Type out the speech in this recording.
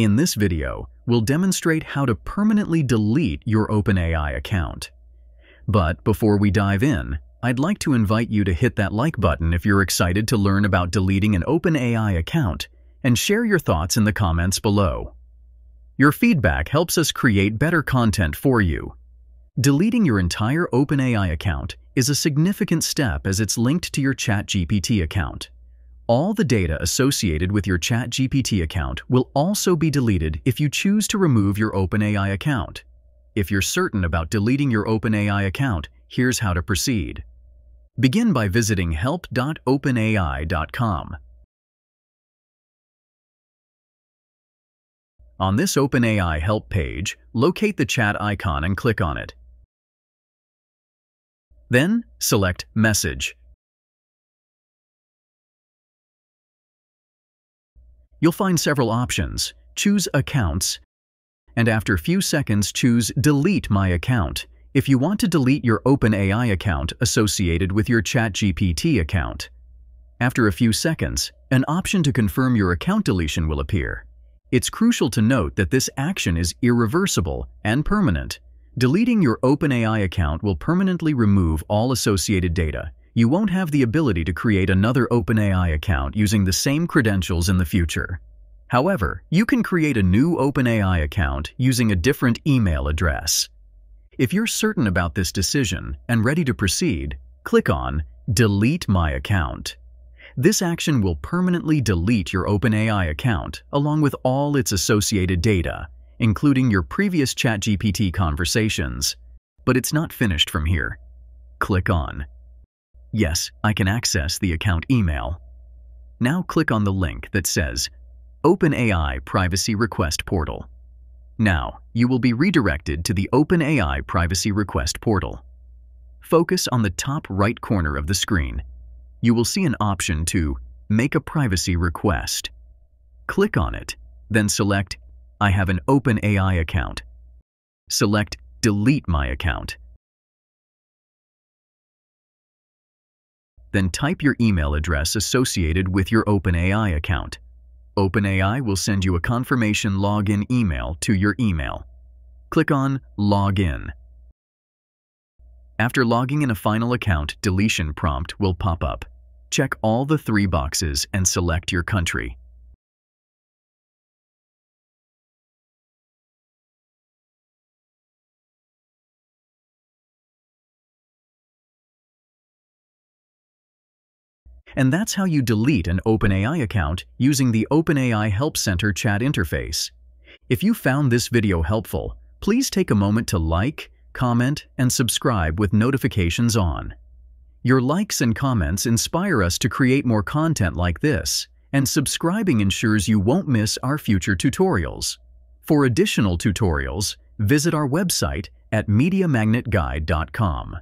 In this video, we'll demonstrate how to permanently delete your OpenAI account. But before we dive in, I'd like to invite you to hit that like button if you're excited to learn about deleting an OpenAI account and share your thoughts in the comments below. Your feedback helps us create better content for you. Deleting your entire OpenAI account is a significant step as it's linked to your ChatGPT account. All the data associated with your ChatGPT account will also be deleted if you choose to remove your OpenAI account. If you're certain about deleting your OpenAI account, here's how to proceed. Begin by visiting help.openai.com. On this OpenAI help page, locate the chat icon and click on it. Then, select Message. You'll find several options. Choose Accounts, and after a few seconds choose Delete My Account if you want to delete your OpenAI account associated with your ChatGPT account. After a few seconds, an option to confirm your account deletion will appear. It's crucial to note that this action is irreversible and permanent. Deleting your OpenAI account will permanently remove all associated data. You won't have the ability to create another OpenAI account using the same credentials in the future. However, you can create a new OpenAI account using a different email address. If you're certain about this decision and ready to proceed, click on Delete My Account. This action will permanently delete your OpenAI account along with all its associated data, including your previous ChatGPT conversations. But it's not finished from here. Click on Yes, I can access the account email. Now click on the link that says OpenAI Privacy Request Portal. Now, you will be redirected to the OpenAI Privacy Request Portal. Focus on the top right corner of the screen you will see an option to Make a privacy request. Click on it, then select I have an OpenAI account. Select Delete my account. Then type your email address associated with your OpenAI account. OpenAI will send you a confirmation login email to your email. Click on Login. After logging in a final account, deletion prompt will pop up. Check all the three boxes and select your country. And that's how you delete an OpenAI account using the OpenAI Help Center chat interface. If you found this video helpful, please take a moment to like, comment, and subscribe with notifications on. Your likes and comments inspire us to create more content like this, and subscribing ensures you won't miss our future tutorials. For additional tutorials, visit our website at MediaMagnetGuide.com.